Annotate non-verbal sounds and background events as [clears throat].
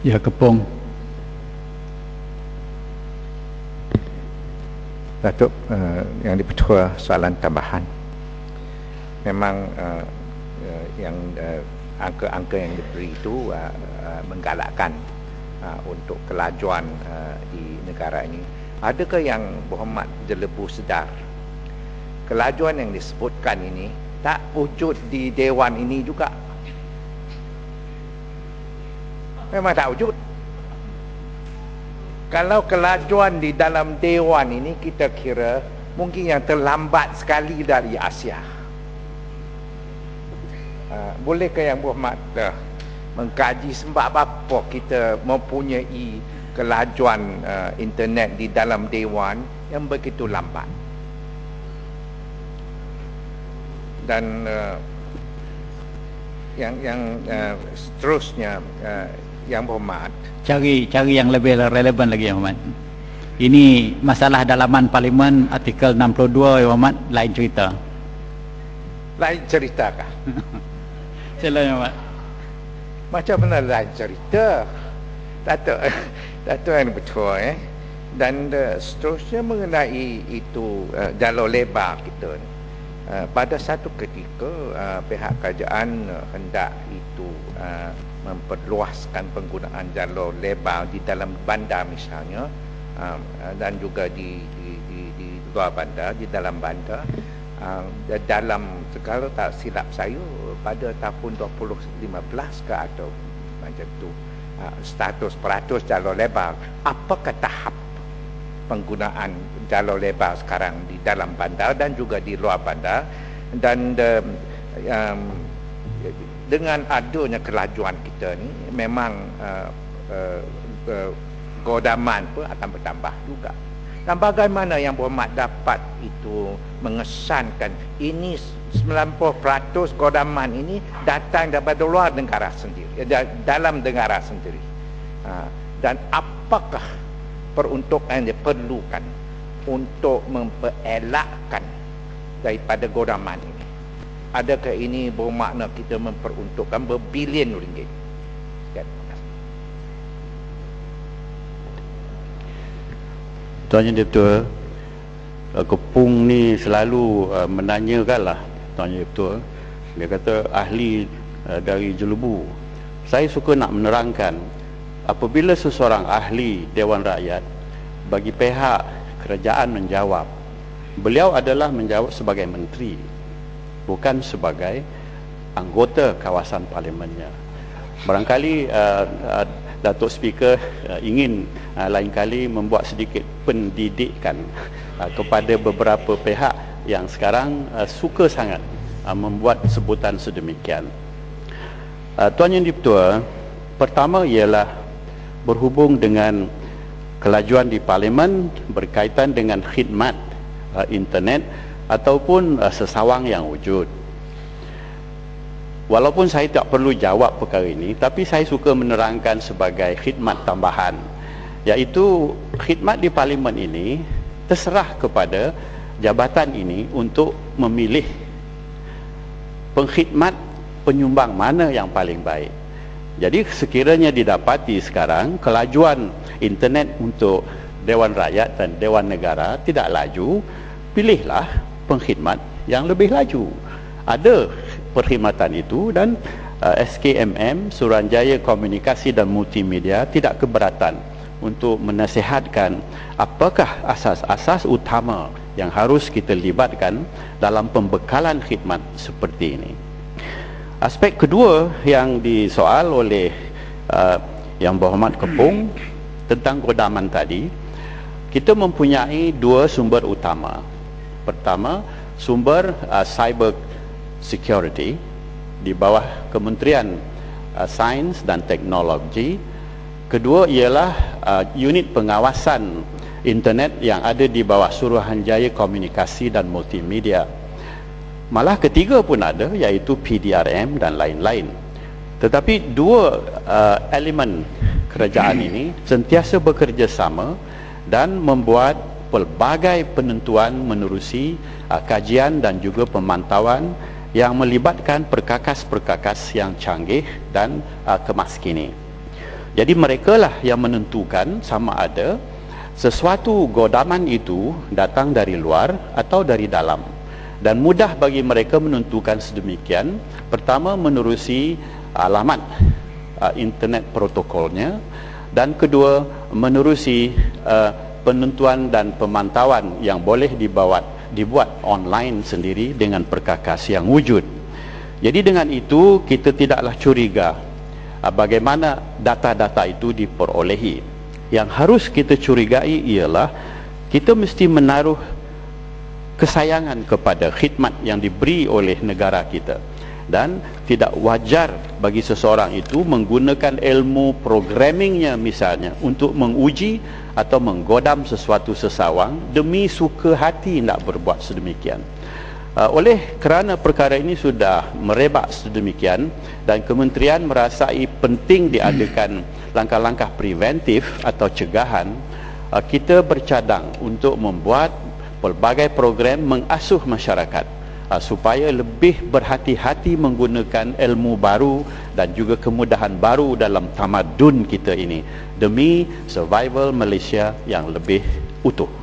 Ya Kepong. Datuk, uh, yang dipertua soalan tambahan. Memang uh, uh, yang uh, angka-angka yang diberi itu uh, uh, menggalakkan uh, untuk kelajuan uh, di negara ini. Adakah yang berhormat jelebu sedar kelajuan yang disebutkan ini tak wujud di dewan ini juga? Memang tak wujud. Kalau kelajuan di dalam dewan ini kita kira mungkin yang terlambat sekali dari Asia. Uh, bolehkah yang berhormat mengkaji sebab apa kita mempunyai kelajuan uh, internet di dalam dewan yang begitu lambat? Dan uh, yang yang uh, seterusnya uh, yang berhormat. Cari cari yang lebih relevan lagi yang hormat. Ini masalah dalaman parlimen artikel 62 yang hormat. Lain cerita. Lain cerita kah? [laughs] Sila yang hormat. Macam mana lain cerita? Datuk Datuk [laughs] yang betul eh. Dan uh, seterusnya mengenai itu uh, jalur lebar kita uh, pada satu ketika uh, pihak kerajaan uh, hendak uh, memperluaskan penggunaan jalur lebar di dalam bandar misalnya um, dan juga di, di, di, di luar bandar, di dalam bandar. Um, dalam segala tak silap saya pada tahun 2015 ke atau macam tu status peratus jalur lebar. Apakah tahap penggunaan jalur lebar sekarang di dalam bandar dan juga di luar bandar? Dan um, dengan adanya kelajuan kita ni memang uh, uh, uh, godaman pun akan bertambah juga. Dan bagaimana yang berhormat dapat itu mengesankan ini 90% godaman ini datang daripada luar negara sendiri dalam negara sendiri. Uh, dan apakah peruntukan yang diperlukan untuk memperelakkan daripada godaman ini adakah ini bermakna kita memperuntukkan berbilion ringgit? Tuan Yang Betul uh, Kepung ni selalu uh, menanyakan lah Tuan Yang Betul Dia kata ahli uh, dari Jelebu Saya suka nak menerangkan Apabila seseorang ahli Dewan Rakyat Bagi pihak kerajaan menjawab Beliau adalah menjawab sebagai menteri bukan sebagai anggota kawasan parlimennya. Barangkali uh, uh, Datuk Speaker uh, ingin uh, lain kali membuat sedikit pendidikan uh, kepada beberapa pihak yang sekarang suka sangat membuat sebutan sedemikian. Tuan Yang Dipertua, pertama ialah berhubung dengan kelajuan di parlimen berkaitan dengan khidmat uh, internet ataupun uh, sesawang yang wujud. Walaupun saya tak perlu jawab perkara ini, tapi saya suka menerangkan sebagai khidmat tambahan. Iaitu khidmat di parlimen ini terserah kepada jabatan ini untuk memilih pengkhidmat penyumbang mana yang paling baik. Jadi sekiranya didapati sekarang kelajuan internet untuk Dewan Rakyat dan Dewan Negara tidak laju, pilihlah pengkhidmat yang lebih laju. Ada perkhidmatan itu dan uh, SKMM Suranjaya Komunikasi dan Multimedia tidak keberatan untuk menasihatkan apakah asas-asas utama yang harus kita libatkan dalam pembekalan khidmat seperti ini. Aspek kedua yang disoal oleh uh, yang berhormat Kepung tentang kodaman tadi, kita mempunyai dua sumber utama pertama sumber uh, cyber security di bawah Kementerian uh, Sains dan Teknologi. Kedua ialah uh, unit pengawasan internet yang ada di bawah Suruhanjaya Komunikasi dan Multimedia. Malah ketiga pun ada iaitu PDRM dan lain-lain. Tetapi dua uh, elemen kerajaan ini sentiasa bekerjasama dan membuat pelbagai penentuan menerusi uh, kajian dan juga pemantauan yang melibatkan perkakas-perkakas yang canggih dan uh, kemas kini. Jadi mereka lah yang menentukan sama ada sesuatu godaman itu datang dari luar atau dari dalam. Dan mudah bagi mereka menentukan sedemikian. Pertama menerusi alamat uh, internet protokolnya dan kedua menerusi uh, penentuan dan pemantauan yang boleh dibawa dibuat online sendiri dengan perkakas yang wujud. Jadi dengan itu kita tidaklah curiga uh, bagaimana data-data itu diperolehi. Yang harus kita curigai ialah kita mesti menaruh kesayangan kepada khidmat yang diberi oleh negara kita dan tidak wajar bagi seseorang itu menggunakan ilmu programmingnya misalnya untuk menguji atau menggodam sesuatu sesawang demi suka hati nak berbuat sedemikian. Uh, oleh kerana perkara ini sudah merebak sedemikian dan kementerian merasai penting diadakan [clears throat] langkah-langkah preventif atau cegahan, uh, kita bercadang untuk membuat pelbagai program mengasuh masyarakat uh, supaya lebih berhati-hati menggunakan ilmu baru dan juga kemudahan baru dalam tamadun kita ini demi survival Malaysia yang lebih utuh.